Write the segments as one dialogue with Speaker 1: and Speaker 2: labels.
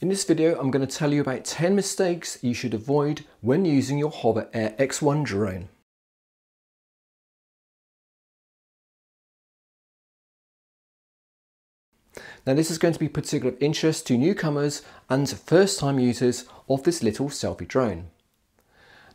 Speaker 1: In this video, I'm going to tell you about 10 mistakes you should avoid when using your Hover Air X1 drone. Now this is going to be particular interest to newcomers and first time users of this little selfie drone.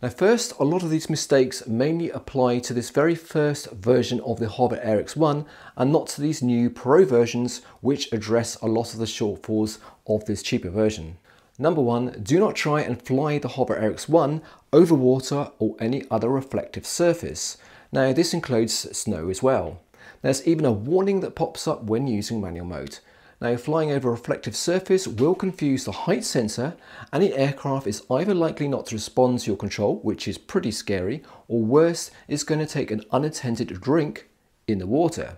Speaker 1: Now first, a lot of these mistakes mainly apply to this very first version of the Hover Air X1 and not to these new Pro versions which address a lot of the shortfalls of this cheaper version. Number one, do not try and fly the Hover Air X1 over water or any other reflective surface. Now this includes snow as well. There's even a warning that pops up when using manual mode. Now flying over a reflective surface will confuse the height sensor and the aircraft is either likely not to respond to your control, which is pretty scary, or worse, it's going to take an unattended drink in the water.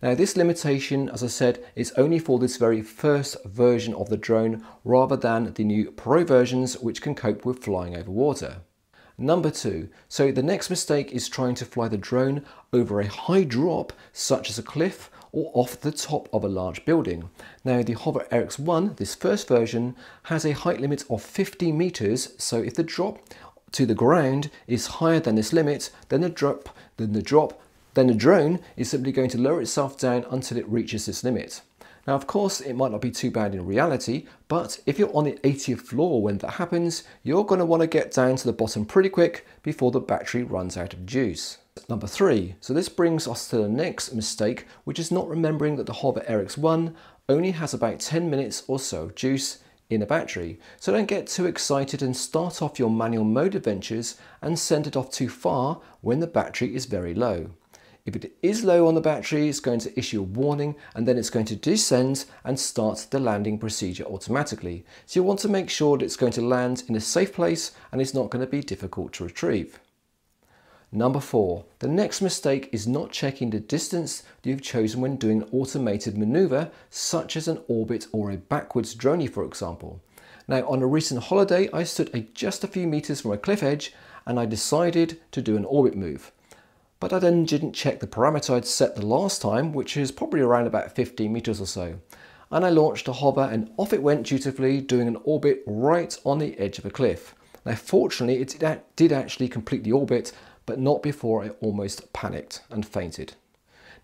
Speaker 1: Now this limitation, as I said, is only for this very first version of the drone rather than the new Pro versions which can cope with flying over water. Number two, so the next mistake is trying to fly the drone over a high drop such as a cliff or off the top of a large building. Now the Hover Air X1, this first version, has a height limit of 50 meters, so if the drop to the ground is higher than this limit, then the drop, then the drop, then the drone is simply going to lower itself down until it reaches this limit. Now, of course, it might not be too bad in reality, but if you're on the 80th floor when that happens, you're going to want to get down to the bottom pretty quick before the battery runs out of juice. Number three, so this brings us to the next mistake, which is not remembering that the Hover Air X1 only has about 10 minutes or so of juice in a battery. So don't get too excited and start off your manual mode adventures and send it off too far when the battery is very low. If it is low on the battery, it's going to issue a warning and then it's going to descend and start the landing procedure automatically. So you want to make sure that it's going to land in a safe place and it's not going to be difficult to retrieve. Number four, the next mistake is not checking the distance you've chosen when doing an automated maneuver, such as an orbit or a backwards dronie, for example. Now, on a recent holiday, I stood a, just a few meters from a cliff edge and I decided to do an orbit move but I then didn't check the parameter I'd set the last time, which is probably around about 15 meters or so. And I launched a hover and off it went dutifully, doing an orbit right on the edge of a cliff. Now fortunately it did actually complete the orbit, but not before I almost panicked and fainted.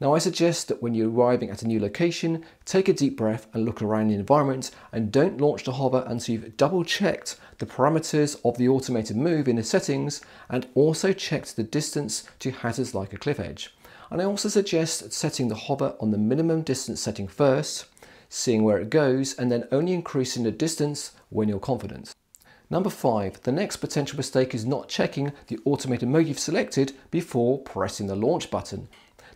Speaker 1: Now I suggest that when you're arriving at a new location, take a deep breath and look around the environment and don't launch the hover until you've double checked the parameters of the automated move in the settings and also checked the distance to hazards like a cliff edge. And I also suggest setting the hover on the minimum distance setting first, seeing where it goes and then only increasing the distance when you're confident. Number five, the next potential mistake is not checking the automated mode you've selected before pressing the launch button.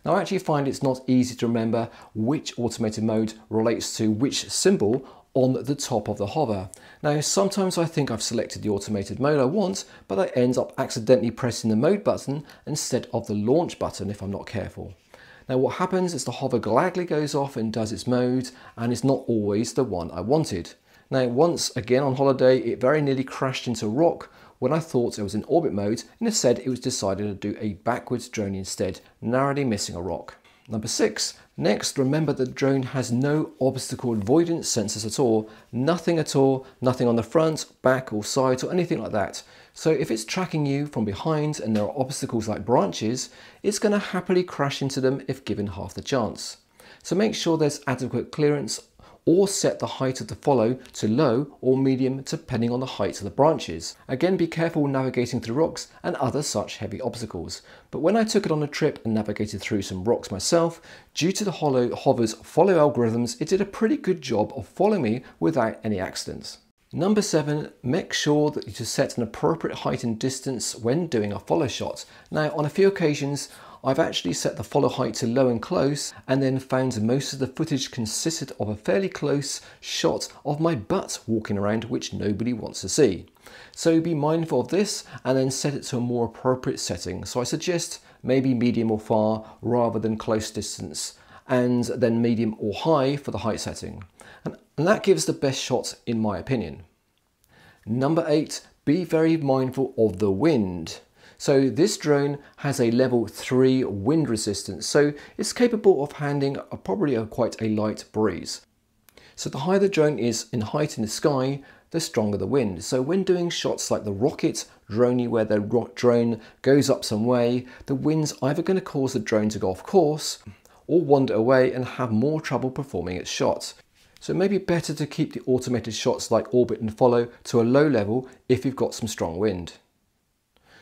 Speaker 1: Now I actually find it's not easy to remember which automated mode relates to which symbol on the top of the hover. Now sometimes I think I've selected the automated mode I want, but I end up accidentally pressing the mode button instead of the launch button if I'm not careful. Now what happens is the hover gladly goes off and does its mode and it's not always the one I wanted. Now once again on holiday it very nearly crashed into a rock when I thought it was in orbit mode and instead it was decided to do a backwards drone instead, narrowly missing a rock. Number six, next remember the drone has no obstacle avoidance sensors at all, nothing at all, nothing on the front, back or side or anything like that. So if it's tracking you from behind and there are obstacles like branches, it's going to happily crash into them if given half the chance. So make sure there's adequate clearance or set the height of the follow to low or medium depending on the height of the branches. Again be careful navigating through rocks and other such heavy obstacles. But when I took it on a trip and navigated through some rocks myself, due to the Hollow Hover's follow algorithms, it did a pretty good job of following me without any accidents. Number seven, make sure that you set an appropriate height and distance when doing a follow shot. Now, on a few occasions, I've actually set the follow height to low and close and then found most of the footage consisted of a fairly close shot of my butt walking around which nobody wants to see. So be mindful of this and then set it to a more appropriate setting. So I suggest maybe medium or far rather than close distance and then medium or high for the height setting. And, that gives the best shot in my opinion. Number eight, be very mindful of the wind. So this drone has a level 3 wind resistance, so it's capable of handling a, probably a, quite a light breeze. So the higher the drone is in height in the sky, the stronger the wind. So when doing shots like the rocket dronie where the drone goes up some way, the wind's either going to cause the drone to go off course or wander away and have more trouble performing its shots. So it may be better to keep the automated shots like orbit and follow to a low level if you've got some strong wind.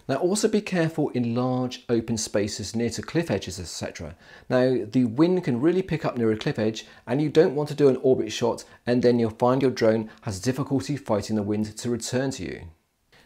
Speaker 1: Now also be careful in large open spaces near to cliff edges etc. Now the wind can really pick up near a cliff edge and you don't want to do an orbit shot and then you'll find your drone has difficulty fighting the wind to return to you.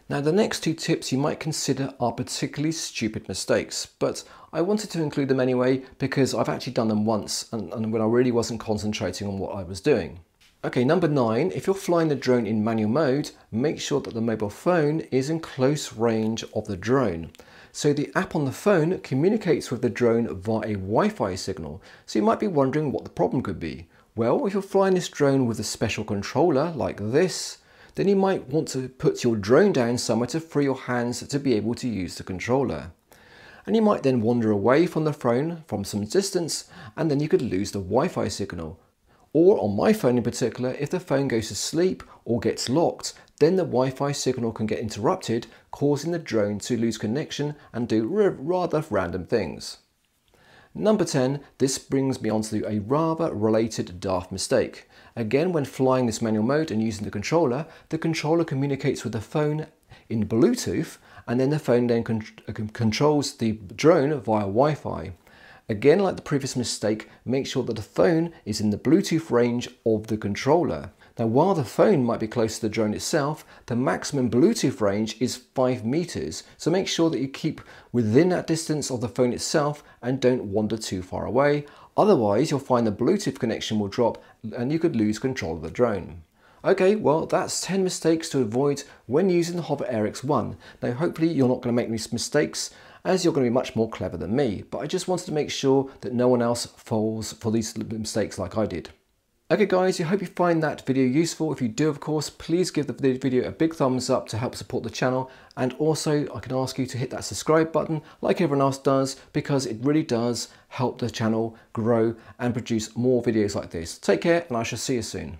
Speaker 1: Now the next two tips you might consider are particularly stupid mistakes, but I wanted to include them anyway because I've actually done them once and, and when I really wasn't concentrating on what I was doing. Okay, number nine, if you're flying the drone in manual mode, make sure that the mobile phone is in close range of the drone. So the app on the phone communicates with the drone via a Wi-Fi signal. So you might be wondering what the problem could be. Well, if you're flying this drone with a special controller like this, then you might want to put your drone down somewhere to free your hands to be able to use the controller. And you might then wander away from the phone from some distance and then you could lose the Wi-Fi signal. Or on my phone in particular, if the phone goes to sleep or gets locked, then the Wi-Fi signal can get interrupted, causing the drone to lose connection and do rather random things. Number 10, this brings me onto a rather related daft mistake. Again, when flying this manual mode and using the controller, the controller communicates with the phone in Bluetooth and then the phone then con uh, controls the drone via Wi-Fi. Again, like the previous mistake, make sure that the phone is in the Bluetooth range of the controller. Now, while the phone might be close to the drone itself, the maximum Bluetooth range is 5 meters. So make sure that you keep within that distance of the phone itself and don't wander too far away. Otherwise, you'll find the Bluetooth connection will drop and you could lose control of the drone. Okay, well that's 10 mistakes to avoid when using the Hover Air X1. Now hopefully you're not going to make these mistakes as you're going to be much more clever than me, but I just wanted to make sure that no one else falls for these mistakes like I did. Okay guys, I hope you find that video useful. If you do, of course, please give the video a big thumbs up to help support the channel. And also, I can ask you to hit that subscribe button like everyone else does, because it really does help the channel grow and produce more videos like this. Take care, and I shall see you soon.